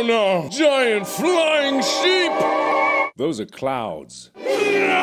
Oh no! Giant flying sheep! Those are clouds. No!